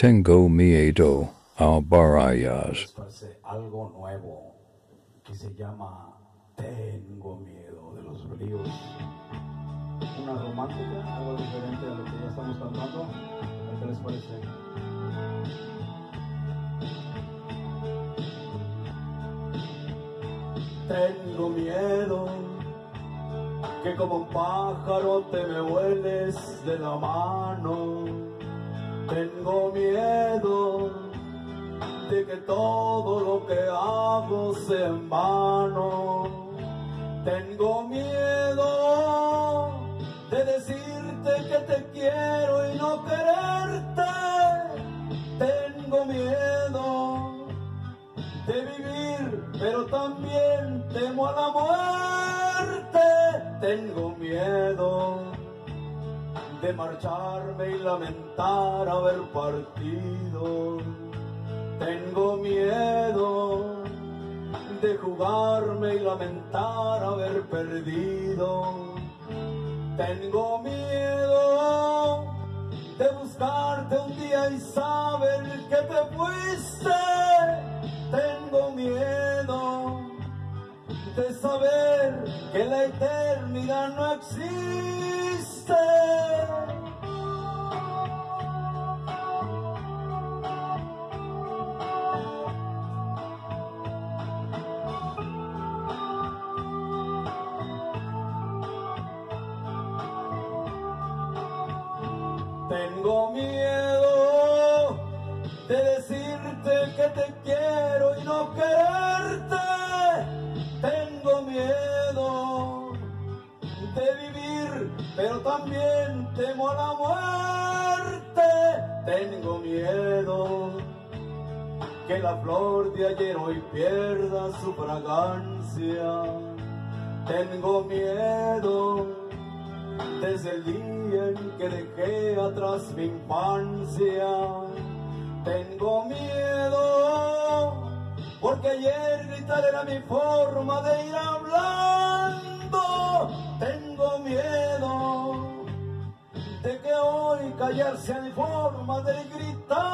Tengo miedo a barayas. algo nuevo que se llama Tengo miedo de los ríos. Una romántica, algo diferente a lo que ya estamos cantando. ¿Qué les parece? Tengo miedo que como un pájaro te me vueles de la mano. Tengo miedo de que todo lo que hago sea en vano. Tengo miedo de decirte que te quiero y no quererte. Tengo miedo de vivir, pero también temo a la muerte. Tengo miedo de marcharme y lamentar haber partido. Tengo miedo de jugarme y lamentar haber perdido. Tengo miedo de buscarte un día y saber que te fuiste. Tengo miedo de saber que la eternidad no existe. Tengo miedo de decirte que te quiero y no quererte. Tengo miedo de vivir, pero también temo la muerte. Tengo miedo que la flor de ayer hoy pierda su fragancia. Tengo miedo desde el día en que dejé atrás mi infancia. Tengo miedo, porque ayer gritar era mi forma de ir hablando. Tengo miedo de que hoy callar sea mi forma de gritar.